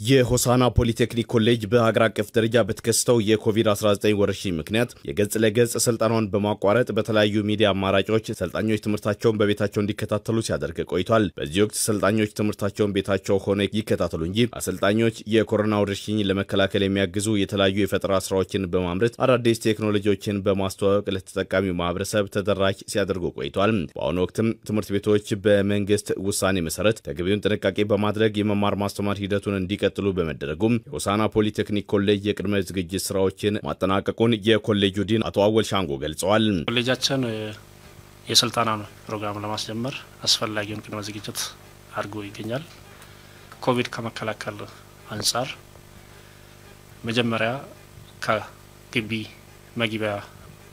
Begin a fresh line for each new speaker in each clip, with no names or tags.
የሆሳና ፖሊቴክኒክ ኮሌጅ በሀገር አቀፍ ደረጃ በተከሰተው የኮቪድ-19 ወረርሽኝ ምክንያት የገጽ ለገጽ ስልጠናውን በማቋረጥ በተለያዩ ሚዲያ አማራጮች ሰልጣኞች ትምህርታቸውን በቤታቸው እንዲከታተሉ ሲያደርግ ቆይቷል። በዚህ ወቅት ሰልጣኞች ትምህርታቸውን ቤታቸው ሆነ ይከታተሉ እንጂ አሰልጣኞች የኮሮና ወረርሽኝ ለመከላከል የሚያግዙ የተለያዩ የፈጠራ ስራዎችን በማምረት አዳዲስ ቴክኖሎጂዎችን በማስተዋወቅ ለተጠቃሚው ማህበረሰብ ተደራሽ ሲያደርጉ ቆይቷል። በአሁኑ ወቅትም ትምህርት ቤቶች በመንግስት ውሳኔ መሰረት ተገቢውን ጥንቃቄ በማድረግ የመማር ማስተማር ሂደቱን እንዲቀጥሉ በመደረጉም የሆሳና ፖሊቴክኒክ ኮሌጅ የቅድመ ዝግጅት ስራዎችን ማጠናቀቁን የኮሌጁ ዲን አቶ አወል ሻንጎ ገልጸዋል።
ኮሌጃችን የስልጠና ፕሮግራም ለማስጀመር አስፈላጊውን ቅድመ ዝግጅት አድርጎ ይገኛል። ኮቪድ ከመከላከል አንጻር መጀመሪያ ከግቢ መግቢያ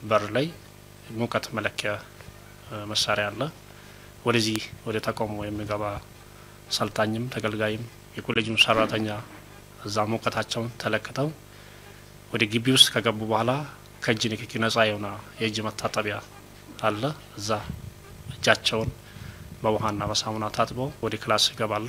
በር ላይ ሙቀት መለኪያ መሳሪያ አለ። ወደዚህ ወደ ተቋሙ የሚገባ ሰልጣኝም ተገልጋይም የኮሌጁን ሰራተኛ እዛ ሙቀታቸውን ተለክተው ወደ ግቢ ውስጥ ከገቡ በኋላ ከእጅ ንክኪ ነጻ የሆነ የእጅ መታጠቢያ አለ። እዛ እጃቸውን በውሃና በሳሙና ታጥበው ወደ class ይገባሉ።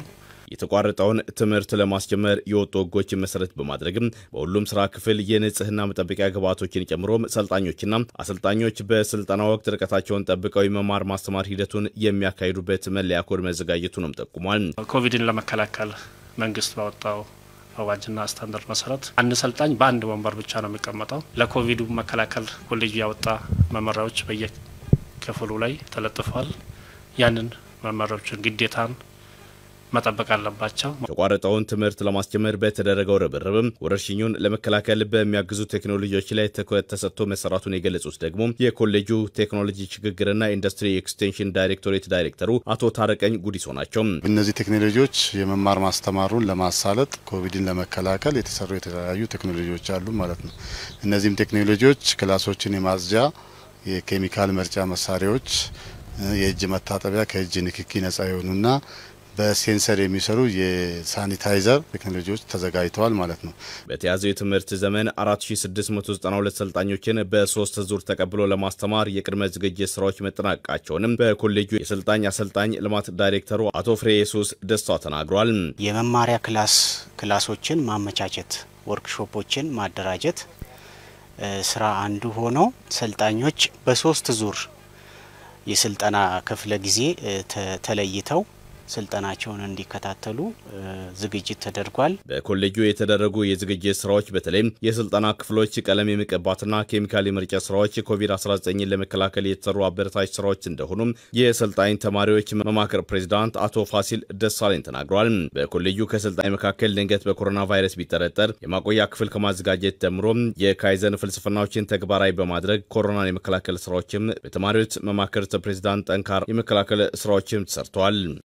የተቋረጠውን ትምህርት ለማስጀመር የወጡ ሕጎችን መሰረት በማድረግም በሁሉም ስራ ክፍል የንጽህና መጠበቂያ ግብዓቶችን ጨምሮ ሰልጣኞችና አሰልጣኞች በስልጠና ወቅት ርቀታቸውን ጠብቀው የመማር ማስተማር ሂደቱን የሚያካሂዱበት መለያ ኮድ መዘጋጀቱንም ጠቁሟል።
ኮቪድን ለመከላከል መንግስት ባወጣው አዋጅና ስታንዳርድ መሰረት አንድ ሰልጣኝ በአንድ ወንበር ብቻ ነው የሚቀመጠው። ለኮቪዱ መከላከል ኮሌጁ ያወጣ መመሪያዎች በየክፍሉ ላይ ተለጥፏል። ያንን መመሪያዎችን ግዴታን መጠበቅ አለባቸው።
የተቋረጠውን ትምህርት ለማስጀመር በተደረገው ርብርብም ወረርሽኙን ለመከላከል በሚያግዙ ቴክኖሎጂዎች ላይ ትኩረት ተሰጥቶ መሰራቱን የገለጹት ደግሞ የኮሌጁ ቴክኖሎጂ ሽግግርና ኢንዱስትሪ extension ዳይሬክቶሬት ዳይሬክተሩ አቶ ታረቀኝ ጉዲሶ ናቸው።
እነዚህ ቴክኖሎጂዎች የመማር ማስተማሩን ለማሳለጥ ኮቪድን ለመከላከል የተሰሩ የተለያዩ ቴክኖሎጂዎች አሉ ማለት ነው። እነዚህም ቴክኖሎጂዎች class ኦችን የማጽጃ የኬሚካል መርጫ መሳሪያዎች፣ የእጅ መታጠቢያ ከእጅ ንክኪ ነጻ የሆኑና በ sensor የሚሰሩ የሳኒታይዘር ቴክኖሎጂዎች ተዘጋጅተዋል ማለት ነው።
በተያዘው የትምህርት ዘመን 4692 ሰልጣኞችን በሶስት ዙር ተቀብሎ ለማስተማር የቅድመ ዝግጅት ስራዎች መጠናቀቃቸውንም በኮሌጁ የሰልጣኝ አሰልጣኝ ልማት ዳይሬክተሩ አቶ ፍሬ ኢየሱስ ደስታ ተናግሯል።
የመማሪያ class class ኦችን ማመቻቸት፣ ወርክሾፖችን ማደራጀት ስራ አንዱ ሆኖ ሰልጣኞች በሶስት ዙር የስልጠና ክፍለ ጊዜ ተለይተው ስልጠናቸውን እንዲከታተሉ ዝግጅት ተደርጓል።
በኮሌጁ የተደረጉ የዝግጅት ስራዎች በተለይም የስልጠና ክፍሎች ቀለም የመቀባትና ኬሚካል የመርጫ ስራዎች ኮቪድ-19ን ለመከላከል የተሰሩ አበረታች ስራዎች እንደሆኑም የሰልጣኝ ተማሪዎች መማክር ፕሬዚዳንት አቶ ፋሲል ደሳለኝ ተናግረዋል። በኮሌጁ ከሰልጣኝ መካከል ድንገት በኮሮና ቫይረስ ቢጠረጠር የማቆያ ክፍል ከማዘጋጀት ጀምሮ የካይዘን ፍልስፍናዎችን ተግባራዊ በማድረግ ኮሮናን የመከላከል ስራዎችም በተማሪዎች መማክርት ፕሬዚዳንት ጠንካራ የመከላከል ስራዎችም ተሰርተዋል።